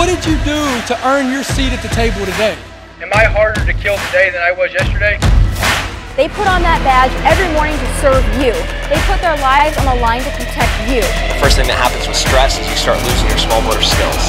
What did you do to earn your seat at the table today? Am I harder to kill today than I was yesterday? They put on that badge every morning to serve you. They put their lives on the line to protect you. The first thing that happens with stress is you start losing your small motor skills.